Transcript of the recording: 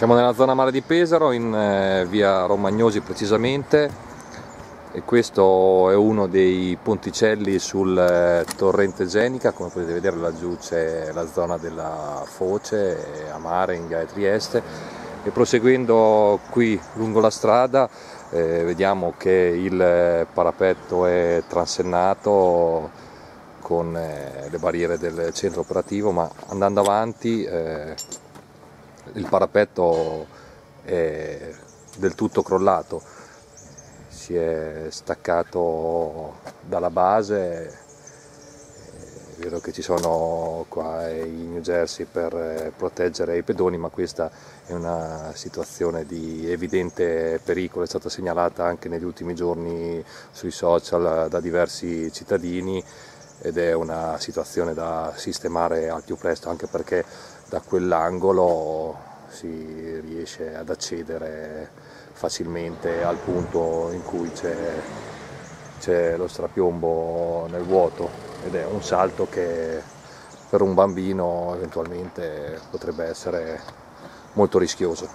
Siamo nella zona mare di Pesaro, in eh, via Romagnosi precisamente, e questo è uno dei ponticelli sul eh, torrente Genica, come potete vedere laggiù c'è la zona della Foce, a mare in via Trieste, e proseguendo qui lungo la strada eh, vediamo che il parapetto è transennato con eh, le barriere del centro operativo, ma andando avanti eh, il parapetto è del tutto crollato, si è staccato dalla base, vedo che ci sono qua i New Jersey per proteggere i pedoni, ma questa è una situazione di evidente pericolo, è stata segnalata anche negli ultimi giorni sui social da diversi cittadini ed è una situazione da sistemare al più presto anche perché da quell'angolo si riesce ad accedere facilmente al punto in cui c'è, lo strapiombo nel vuoto ed è un salto che per un bambino eventualmente potrebbe essere molto rischioso.